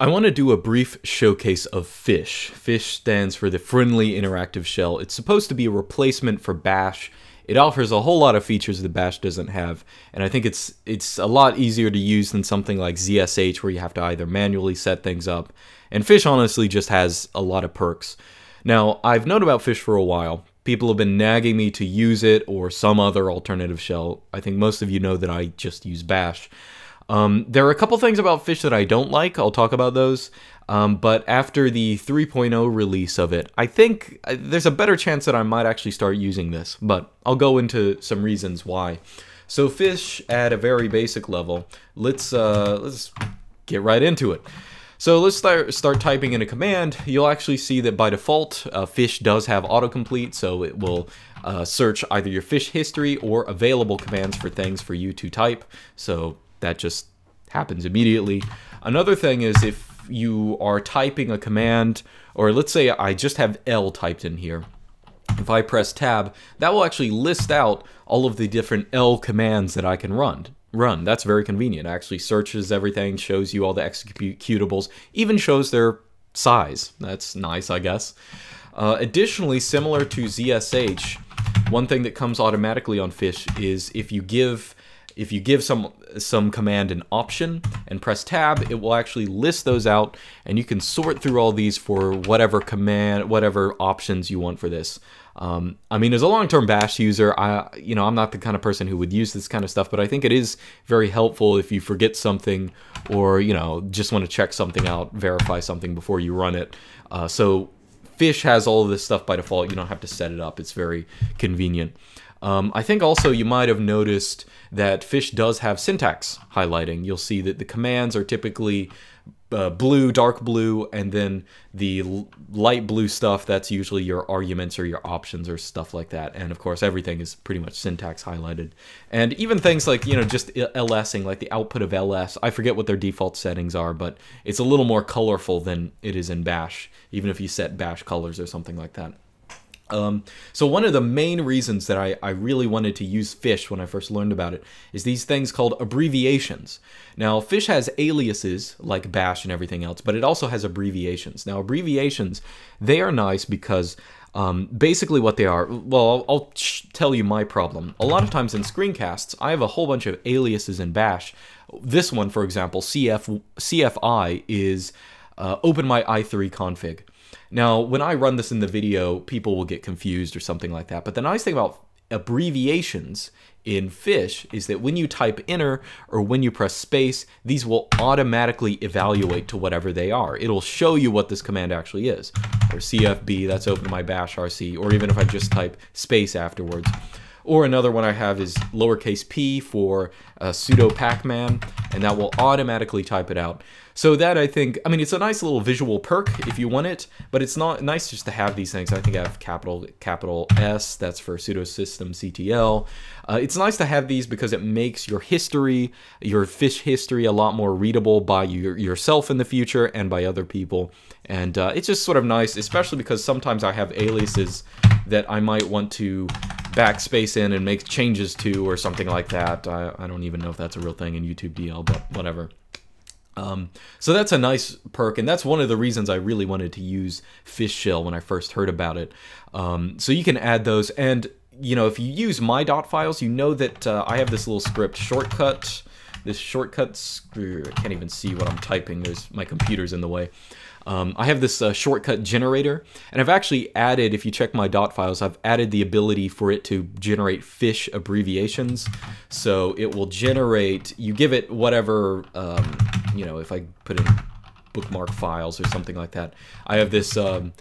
I want to do a brief showcase of Fish. Fish stands for the Friendly Interactive Shell. It's supposed to be a replacement for Bash. It offers a whole lot of features that Bash doesn't have, and I think it's it's a lot easier to use than something like ZSH where you have to either manually set things up. And Fish honestly just has a lot of perks. Now, I've known about Fish for a while. People have been nagging me to use it or some other alternative shell. I think most of you know that I just use Bash. Um, there are a couple things about Fish that I don't like. I'll talk about those. Um, but after the 3.0 release of it, I think uh, there's a better chance that I might actually start using this. But I'll go into some reasons why. So Fish at a very basic level. Let's uh, let's get right into it. So let's start, start typing in a command. You'll actually see that by default, uh, Fish does have autocomplete, so it will uh, search either your Fish history or available commands for things for you to type. So that just happens immediately. Another thing is if you are typing a command, or let's say I just have L typed in here, if I press tab, that will actually list out all of the different L commands that I can run. Run. That's very convenient. It actually searches everything, shows you all the executables, even shows their size. That's nice, I guess. Uh, additionally, similar to ZSH, one thing that comes automatically on Fish is if you give if you give some some command an option and press tab, it will actually list those out and you can sort through all these for whatever command, whatever options you want for this. Um, I mean, as a long-term Bash user, I you know I'm not the kind of person who would use this kind of stuff, but I think it is very helpful if you forget something or you know just want to check something out, verify something before you run it. Uh, so Fish has all of this stuff by default. You don't have to set it up. It's very convenient. Um, I think also you might have noticed that Fish does have syntax highlighting. You'll see that the commands are typically uh, blue, dark blue, and then the light blue stuff, that's usually your arguments or your options or stuff like that. And of course, everything is pretty much syntax highlighted. And even things like, you know, just LSing, like the output of LS, I forget what their default settings are, but it's a little more colorful than it is in Bash, even if you set Bash colors or something like that. Um, so one of the main reasons that I, I really wanted to use Fish when I first learned about it is these things called abbreviations. Now, Fish has aliases like bash and everything else, but it also has abbreviations. Now, abbreviations, they are nice because um, basically what they are, well, I'll, I'll tell you my problem. A lot of times in screencasts, I have a whole bunch of aliases in bash. This one, for example, CF, CFI is uh, open my i3 config. Now, when I run this in the video, people will get confused or something like that. But the nice thing about abbreviations in Fish is that when you type enter or when you press space, these will automatically evaluate to whatever they are. It'll show you what this command actually is. Or CFB, that's open my bash RC, or even if I just type space afterwards. Or another one I have is lowercase p for uh, sudo pacman, and that will automatically type it out. So that I think, I mean, it's a nice little visual perk if you want it, but it's not nice just to have these things. I think I have capital capital S, that's for sudo system CTL. Uh, it's nice to have these because it makes your history, your fish history, a lot more readable by you, yourself in the future and by other people. And uh, it's just sort of nice, especially because sometimes I have aliases that I might want to backspace in and make changes to or something like that. I, I don't even know if that's a real thing in YouTube DL, but whatever. Um, so that's a nice perk, and that's one of the reasons I really wanted to use Fish Shell when I first heard about it. Um, so you can add those, and you know if you use my dot files, you know that uh, I have this little script shortcut. This shortcut, I can't even see what I'm typing. There's my computer's in the way. Um, I have this uh, shortcut generator, and I've actually added, if you check my dot files, I've added the ability for it to generate fish abbreviations. So it will generate, you give it whatever, um, you know, if I put in bookmark files or something like that, I have this um,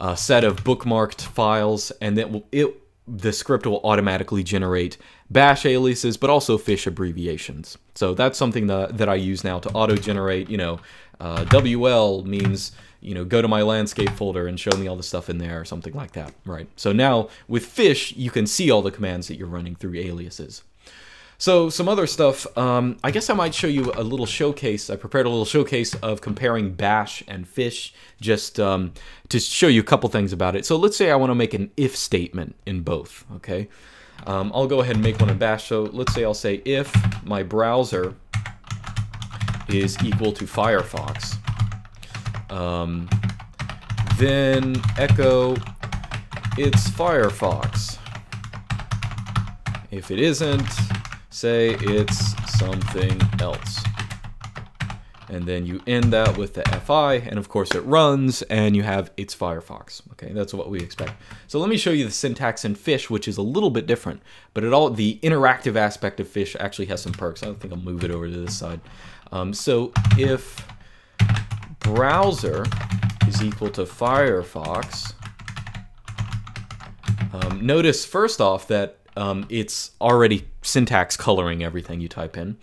uh, set of bookmarked files, and then it the script will automatically generate bash aliases, but also fish abbreviations. So that's something that, that I use now to auto-generate, you know, uh, WL means you know go to my landscape folder and show me all the stuff in there or something like that right? So now with fish you can see all the commands that you're running through aliases so some other stuff um, i guess i might show you a little showcase i prepared a little showcase of comparing bash and fish just um, to show you a couple things about it so let's say i want to make an if statement in both okay um, i'll go ahead and make one in bash so let's say i'll say if my browser is equal to Firefox. um, then echo it's Firefox. If it isn't, say it's something else. And then you end that with the FI, and of course it runs, and you have it's Firefox. Okay, that's what we expect. So let me show you the syntax in Fish, which is a little bit different, but it all the interactive aspect of Fish actually has some perks. I don't think I'll move it over to this side. Um, so if browser is equal to Firefox, um, notice first off that um, it's already syntax coloring everything you type in.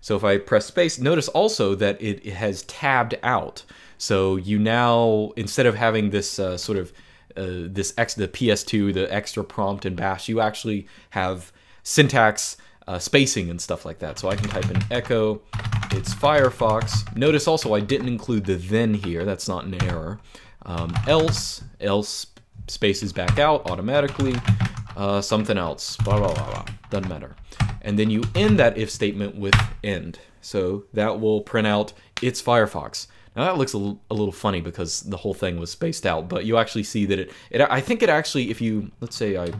So if I press space, notice also that it, it has tabbed out. So you now, instead of having this uh, sort of uh, this X, the PS2, the extra prompt in Bash, you actually have syntax uh, spacing and stuff like that. So I can type in echo, it's Firefox. Notice also I didn't include the then here, that's not an error. Um, else, else spaces back out automatically, uh, something else, blah, blah, blah, blah, doesn't matter. And then you end that if statement with end. So that will print out it's Firefox. Now that looks a, little funny because the whole thing was spaced out, but you actually see that it, it, I think it actually, if you, let's say I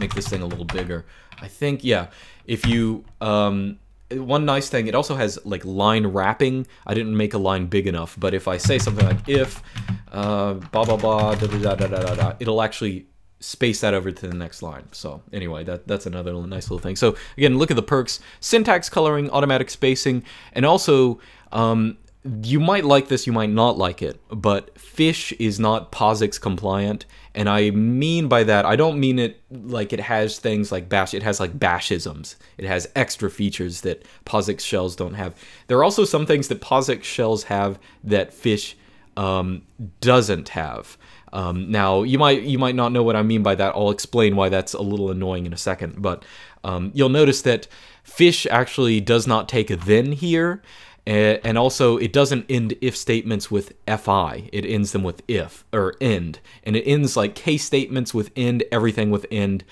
make this thing a little bigger, I think, yeah, if you, um, one nice thing, it also has like line wrapping. I didn't make a line big enough, but if I say something like if, uh, blah, blah, blah, da, da, da, da, da, da, it'll actually space that over to the next line. So anyway, that, that's another nice little thing. So again, look at the perks, syntax coloring, automatic spacing, and also um, you might like this, you might not like it, but Fish is not POSIX compliant. And I mean by that, I don't mean it like it has things like bash, it has like bashisms. It has extra features that POSIX shells don't have. There are also some things that POSIX shells have that Fish um, doesn't have. Um, now you might you might not know what I mean by that. I'll explain why that's a little annoying in a second. But um, you'll notice that fish actually does not take a then here, and also it doesn't end if statements with fi. It ends them with if or end, and it ends like case statements with end, everything with end.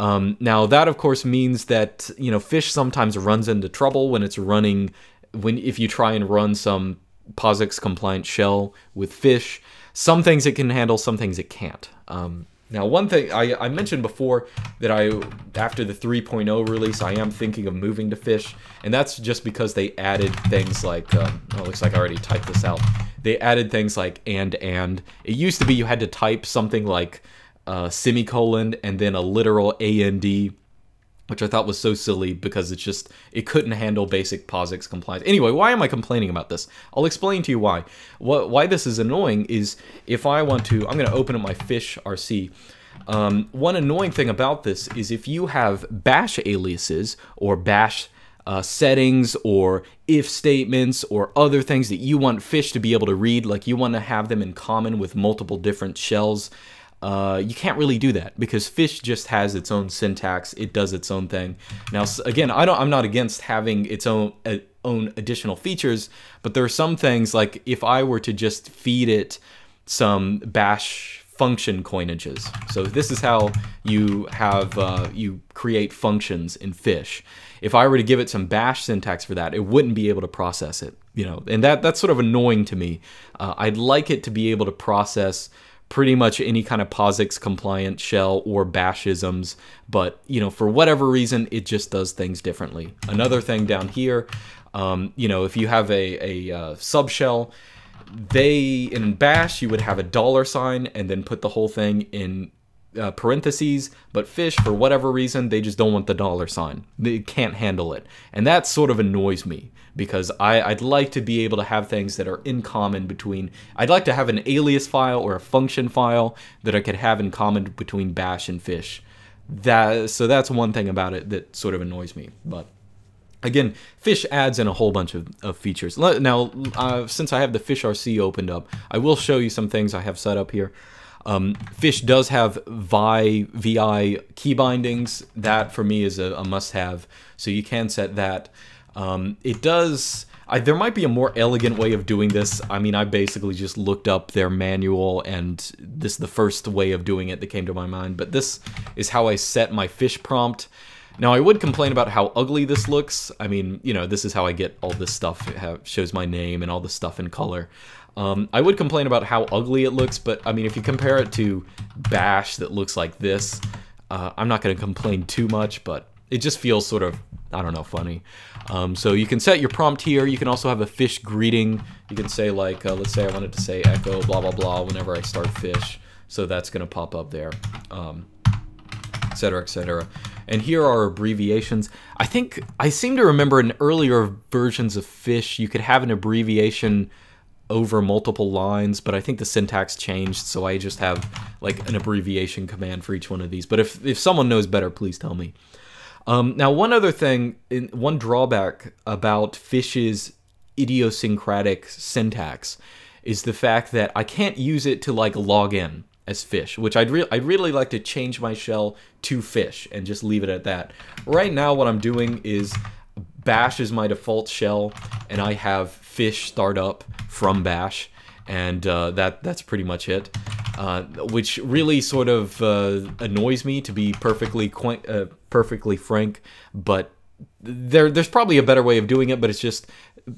Um, now that of course means that you know fish sometimes runs into trouble when it's running when if you try and run some POSIX compliant shell with fish some things it can handle, some things it can't. Um, now, one thing I, I, mentioned before that I, after the 3.0 release, I am thinking of moving to Fish, and that's just because they added things like, um, oh, looks like I already typed this out. They added things like and and. It used to be you had to type something like uh, semicolon and then a literal and which I thought was so silly because it's just, it couldn't handle basic POSIX compliance. Anyway, why am I complaining about this? I'll explain to you why. What, why this is annoying is if I want to, I'm going to open up my fish RC. Um, one annoying thing about this is if you have bash aliases or bash uh, settings or if statements or other things that you want fish to be able to read, like you want to have them in common with multiple different shells, uh, you can't really do that because fish just has its own syntax. It does its own thing. Now again i don't i'm not against having its own uh, own additional features but there are some things like if i were to just feed it some bash function coinages. So this is how you have uh, you create functions in fish. If i were to give it some bash syntax for that it wouldn't be able to process it you know and that that's sort of annoying to me. Uh, i'd like it to be able to process pretty much any kind of POSIX compliant shell or bashisms, but you know, for whatever reason, it just does things differently. Another thing down here, um, you know, if you have a, a uh, subshell, they in bash you would have a dollar sign and then put the whole thing in uh, parentheses, but fish, for whatever reason, they just don't want the dollar sign. They can't handle it. And that sort of annoys me because I, I'd like to be able to have things that are in common between, I'd like to have an alias file or a function file that I could have in common between bash and fish. That, so that's one thing about it that sort of annoys me. But Again, Fish adds in a whole bunch of, of features. Now, uh, since I have the Fish RC opened up, I will show you some things I have set up here. Um, Fish does have VI, VI key bindings. That for me is a, a must-have. So you can set that. Um, it does. I, there might be a more elegant way of doing this. I mean, I basically just looked up their manual, and this is the first way of doing it that came to my mind. But this is how I set my fish prompt. Now, I would complain about how ugly this looks. I mean, you know, this is how I get all this stuff. It have, shows my name and all the stuff in color. Um, I would complain about how ugly it looks, but I mean, if you compare it to Bash that looks like this, uh, I'm not going to complain too much, but it just feels sort of, I don't know, funny. Um, so you can set your prompt here. You can also have a fish greeting. You can say like, uh, let's say I wanted to say echo blah, blah, blah whenever I start fish. So that's going to pop up there, um, et cetera, et cetera. And here are abbreviations. I think, I seem to remember in earlier versions of Fish, you could have an abbreviation over multiple lines, but I think the syntax changed, so I just have like an abbreviation command for each one of these. But if, if someone knows better, please tell me. Um, now, one other thing, one drawback about Fish's idiosyncratic syntax is the fact that I can't use it to like log in as fish, which I'd, re I'd really like to change my shell to fish and just leave it at that. Right now, what I'm doing is bash is my default shell, and I have fish start up from bash, and uh, that that's pretty much it. Uh, which really sort of uh, annoys me, to be perfectly uh, perfectly frank. But there there's probably a better way of doing it, but it's just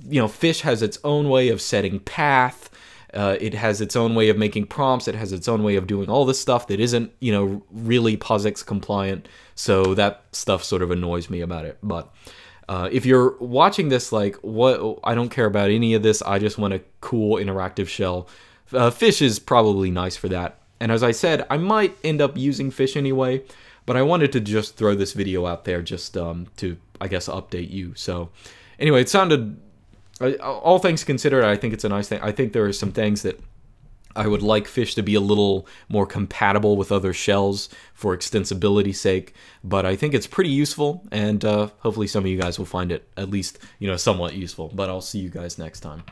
you know, fish has its own way of setting path uh, it has its own way of making prompts. It has its own way of doing all this stuff that isn't, you know, really POSIX compliant. So that stuff sort of annoys me about it. But uh, if you're watching this, like, what? I don't care about any of this. I just want a cool interactive shell. Uh, fish is probably nice for that. And as I said, I might end up using fish anyway. But I wanted to just throw this video out there just um, to, I guess, update you. So anyway, it sounded all things considered, I think it's a nice thing. I think there are some things that I would like fish to be a little more compatible with other shells for extensibility sake, but I think it's pretty useful, and uh, hopefully some of you guys will find it at least, you know, somewhat useful. But I'll see you guys next time.